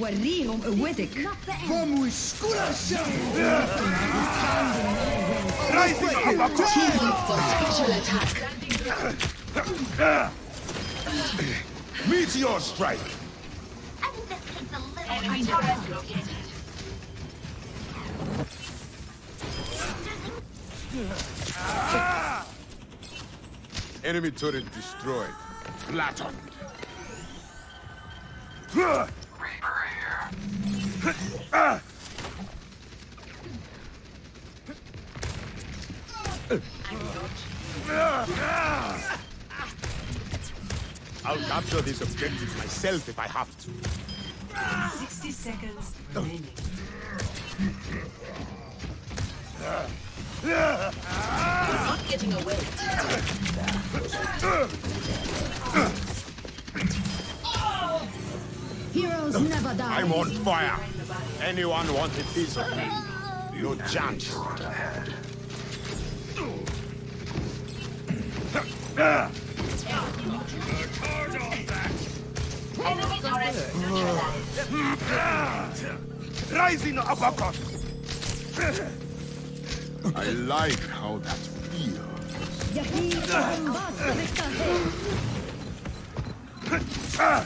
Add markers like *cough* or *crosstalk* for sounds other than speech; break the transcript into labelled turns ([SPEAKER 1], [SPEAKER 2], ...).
[SPEAKER 1] وريهم قوتك
[SPEAKER 2] Vamos esculachar!
[SPEAKER 3] Rising uppercut!
[SPEAKER 4] For special attack.
[SPEAKER 3] Meteor strike!
[SPEAKER 4] Enemy turret located.
[SPEAKER 3] Enemy turret destroyed. Flattened. I'll capture this objective myself if I have to.
[SPEAKER 5] 60 seconds remaining.
[SPEAKER 4] Not getting away.
[SPEAKER 1] Heroes never die
[SPEAKER 3] I'm on fire. Anyone wanted a of me? You chance. Rising uppercut. I like how that feels. *laughs*
[SPEAKER 1] Ah!